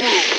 Whoa.